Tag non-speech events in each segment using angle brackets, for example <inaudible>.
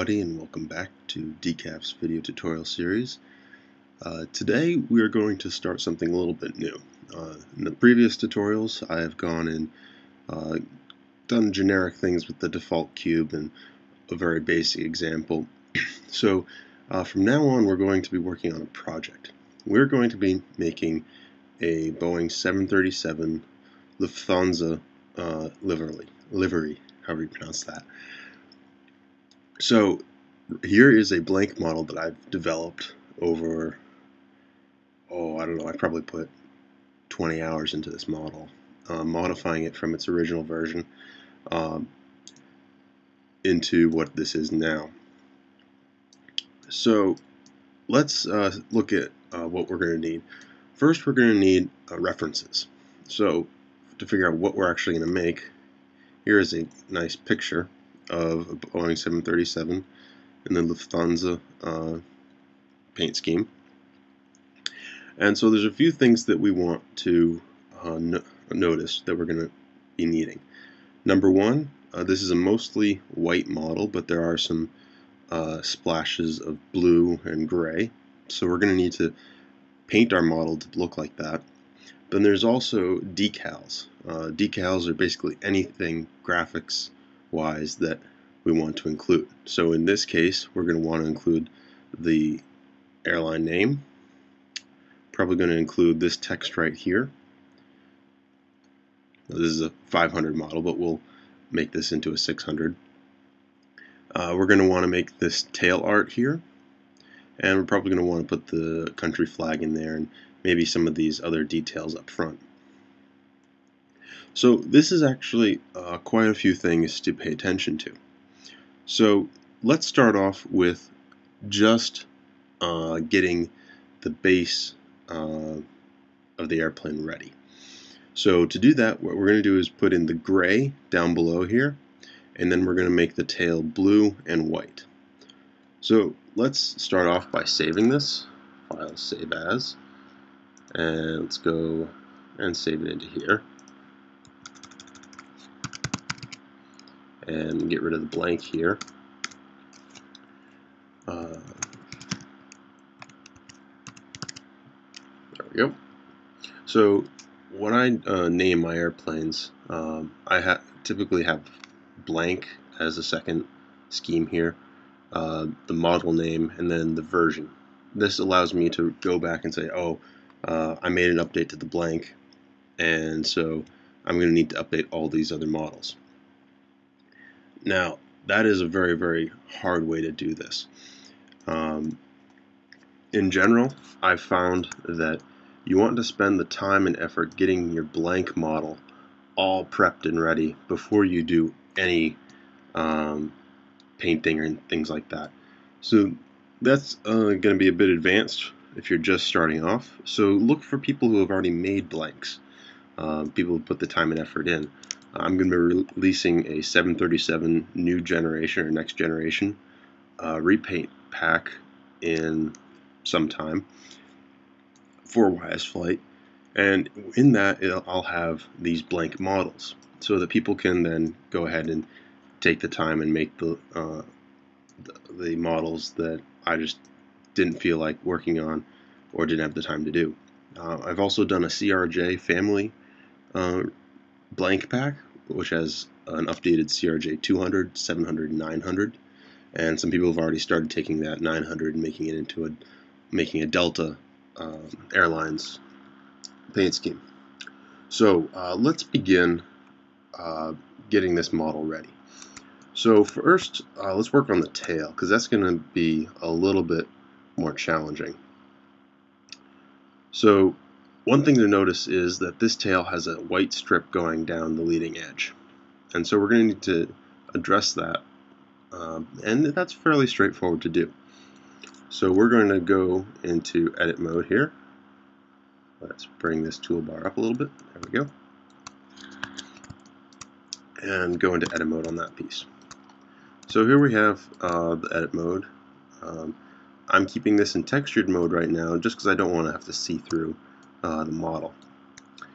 Everybody and welcome back to Decaff's video tutorial series. Uh, today we are going to start something a little bit new. Uh, in the previous tutorials I have gone and uh, done generic things with the default cube and a very basic example. <clears throat> so uh, from now on we're going to be working on a project. We're going to be making a Boeing 737 Lufthansa uh, livery, livery, however you pronounce that. So here is a blank model that I've developed over, oh, I don't know, I probably put 20 hours into this model, uh, modifying it from its original version um, into what this is now. So let's uh, look at uh, what we're going to need. First, we're going to need uh, references. So to figure out what we're actually going to make, here is a nice picture of a Boeing 737 and the Lufthansa uh, paint scheme. And so there's a few things that we want to uh, no notice that we're going to be needing. Number one, uh, this is a mostly white model, but there are some uh, splashes of blue and gray. So we're going to need to paint our model to look like that. Then there's also decals. Uh, decals are basically anything graphics wise that we want to include. So in this case, we're going to want to include the airline name. Probably going to include this text right here. This is a 500 model, but we'll make this into a 600. Uh, we're going to want to make this tail art here. And we're probably going to want to put the country flag in there and maybe some of these other details up front. So this is actually uh, quite a few things to pay attention to. So let's start off with just uh, getting the base uh, of the airplane ready. So to do that, what we're going to do is put in the gray down below here, and then we're going to make the tail blue and white. So let's start off by saving this. File save as, and let's go and save it into here. And get rid of the blank here. Uh, there we go. So when I uh, name my airplanes, um, I ha typically have blank as a second scheme here, uh, the model name, and then the version. This allows me to go back and say, oh, uh, I made an update to the blank, and so I'm going to need to update all these other models. Now, that is a very, very hard way to do this. Um, in general, I've found that you want to spend the time and effort getting your blank model all prepped and ready before you do any um, painting or things like that. So that's uh, going to be a bit advanced if you're just starting off. So look for people who have already made blanks, uh, people who put the time and effort in. I'm going to be releasing a 737 new generation or next generation uh, repaint pack in some time for YS Flight. And in that, I'll have these blank models so that people can then go ahead and take the time and make the, uh, the models that I just didn't feel like working on or didn't have the time to do. Uh, I've also done a CRJ family uh, blank pack, which has an updated CRJ 200, 700, 900, and some people have already started taking that 900 and making it into a making a Delta um, Airlines paint scheme. So uh, let's begin uh, getting this model ready. So first, uh, let's work on the tail because that's going to be a little bit more challenging. So one thing to notice is that this tail has a white strip going down the leading edge. And so we're going to need to address that. Um, and that's fairly straightforward to do. So we're going to go into edit mode here. Let's bring this toolbar up a little bit. There we go. And go into edit mode on that piece. So here we have uh, the edit mode. Um, I'm keeping this in textured mode right now just because I don't want to have to see through uh, the model.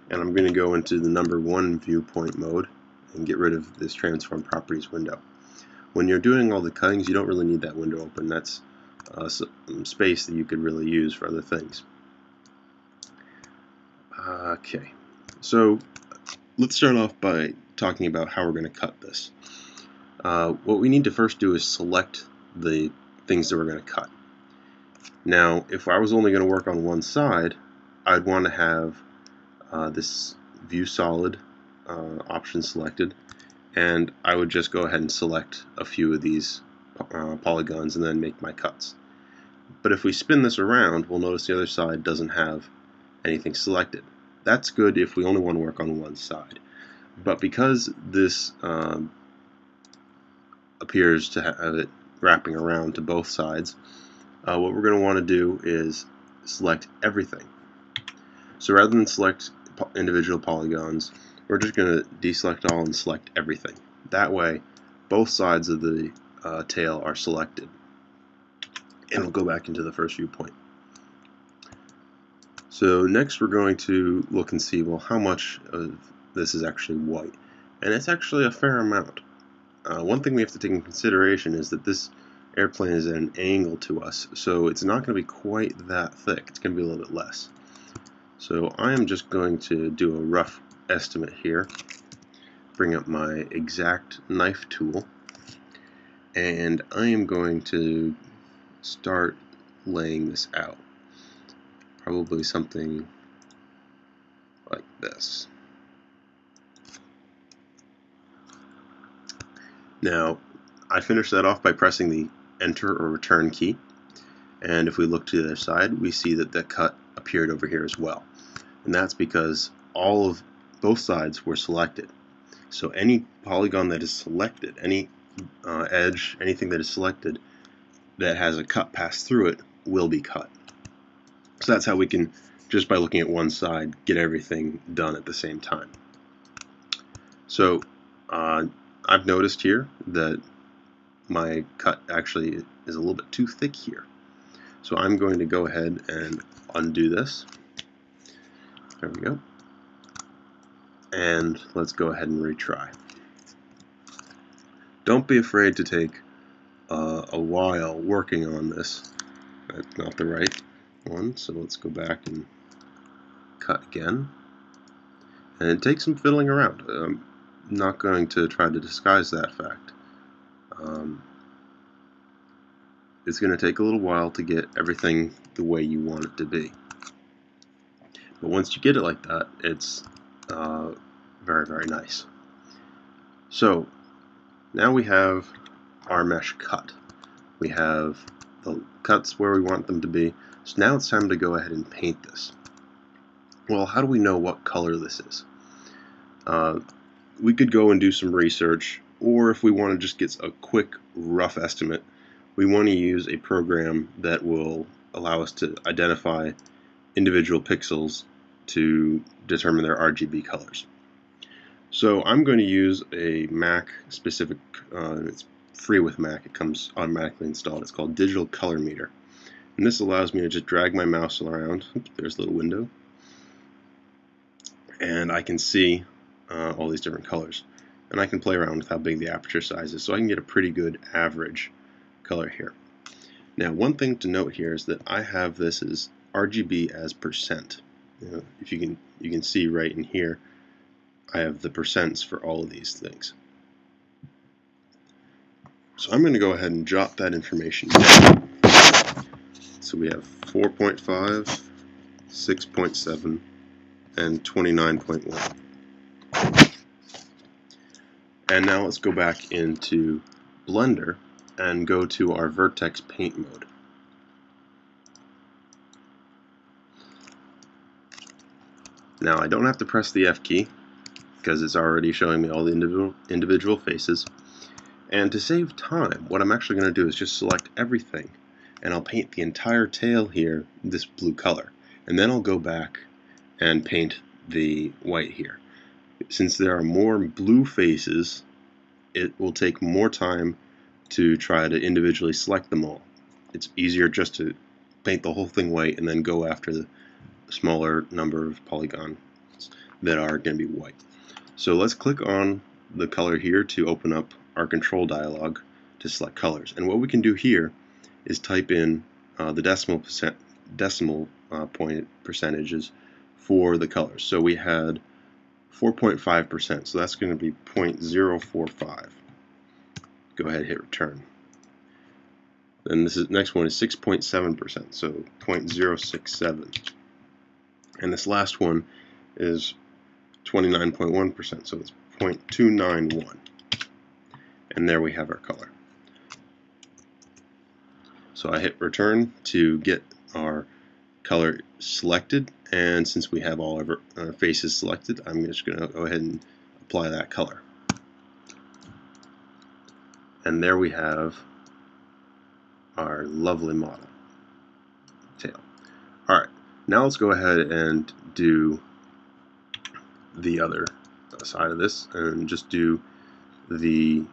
And I'm going to go into the number one viewpoint mode and get rid of this transform properties window. when you're doing all the cuttings, you don't really need that window open. That's uh, space that you could really use for other things. Okay, so let's start off by talking about how we're going to cut this. Uh, what we need to first do is select the things that we're going to cut. Now, if I was only going to work on one side, I'd want to have uh, this view solid uh, option selected, and I would just go ahead and select a few of these uh, polygons and then make my cuts. But if we spin this around, we'll notice the other side doesn't have anything selected. That's good if we only want to work on one side. But because this um, appears to have it wrapping around to both sides, uh, what we're going to want to do is select everything. So rather than select individual polygons, we're just going to deselect all and select everything. That way, both sides of the uh, tail are selected. And we'll go back into the first viewpoint. So next we're going to look and see, well, how much of this is actually white. And it's actually a fair amount. Uh, one thing we have to take in consideration is that this airplane is at an angle to us, so it's not going to be quite that thick. It's going to be a little bit less. So I am just going to do a rough estimate here. Bring up my exact knife tool. And I am going to start laying this out. Probably something like this. Now, I finish that off by pressing the enter or return key. And if we look to the other side, we see that the cut appeared over here as well. And that's because all of both sides were selected. So any polygon that is selected, any uh, edge, anything that is selected that has a cut passed through it will be cut. So that's how we can, just by looking at one side, get everything done at the same time. So uh, I've noticed here that my cut actually is a little bit too thick here. So I'm going to go ahead and undo this. There we go. And let's go ahead and retry. Don't be afraid to take uh, a while working on this. That's not the right one, so let's go back and cut again. And it takes some fiddling around. I'm not going to try to disguise that fact. Um, it's going to take a little while to get everything the way you want it to be. But once you get it like that, it's uh, very, very nice. So, now we have our mesh cut. We have the cuts where we want them to be. So now it's time to go ahead and paint this. Well, how do we know what color this is? Uh, we could go and do some research, or if we want to just get a quick rough estimate, we want to use a program that will allow us to identify individual pixels to determine their RGB colors. So I'm going to use a Mac specific, uh, it's free with Mac, it comes automatically installed. It's called Digital Color Meter. And this allows me to just drag my mouse around, there's a little window, and I can see uh, all these different colors. And I can play around with how big the aperture size is, so I can get a pretty good average color here. Now, one thing to note here is that I have this as RGB as percent. You know, if you can, you can see right in here, I have the percents for all of these things. So I'm going to go ahead and jot that information down. So we have 4.5, 6.7, and 29.1. And now let's go back into Blender and go to our vertex paint mode. Now I don't have to press the F key because it's already showing me all the individual, individual faces. And to save time, what I'm actually going to do is just select everything and I'll paint the entire tail here this blue color. And then I'll go back and paint the white here since there are more blue faces, it will take more time to try to individually select them all. It's easier just to paint the whole thing white and then go after the smaller number of polygons that are going to be white. So let's click on the color here to open up our control dialog to select colors. And what we can do here is type in uh, the decimal percent, decimal uh, point percentages for the colors. So we had 4.5%, so that's going to be 0.045. Go ahead and hit return. Then this is, next one is 6.7%, so 0.067. And this last one is 29.1%, so it's 0.291. And there we have our color. So I hit return to get our color selected and since we have all our, our faces selected I'm just going to go ahead and apply that color. And there we have our lovely model now let's go ahead and do the other side of this and just do the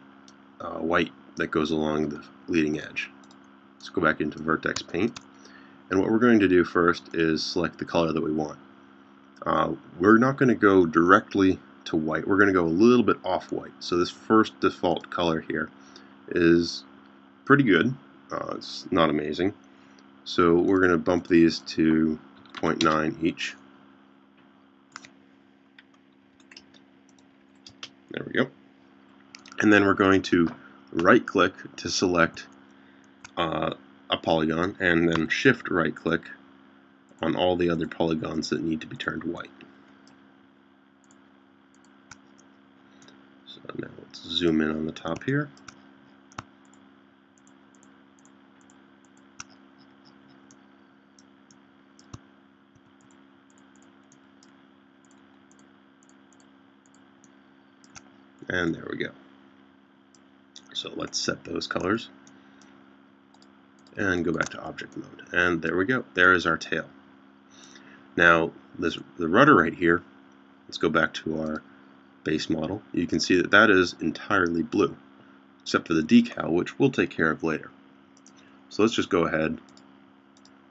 uh, white that goes along the leading edge. Let's go back into Vertex Paint. And what we're going to do first is select the color that we want. Uh, we're not going to go directly to white. We're going to go a little bit off-white. So this first default color here is pretty good. Uh, it's not amazing. So we're going to bump these to 0.9 each. There we go. And then we're going to right click to select uh, a polygon and then shift right click on all the other polygons that need to be turned white. So now let's zoom in on the top here. And there we go. So let's set those colors and go back to object mode. And there we go. There is our tail. Now, this, the rudder right here, let's go back to our base model. You can see that that is entirely blue, except for the decal, which we'll take care of later. So let's just go ahead,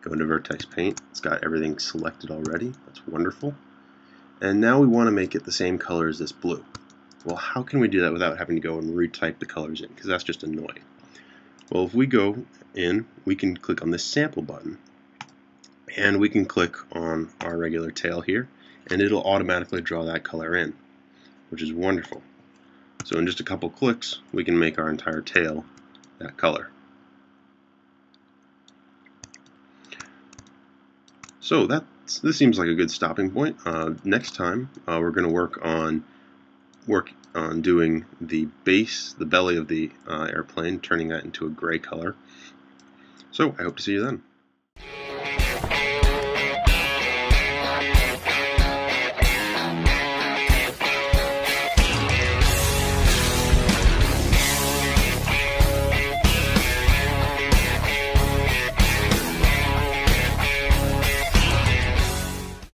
go into Vertex Paint. It's got everything selected already. That's wonderful. And now we want to make it the same color as this blue. Well, how can we do that without having to go and retype the colors in? Because that's just annoying. Well, if we go in, we can click on this sample button and we can click on our regular tail here and it'll automatically draw that color in, which is wonderful. So in just a couple clicks, we can make our entire tail that color. So that this seems like a good stopping point. Uh, next time, uh, we're going to work on work on doing the base, the belly of the uh, airplane, turning that into a gray color. So I hope to see you then.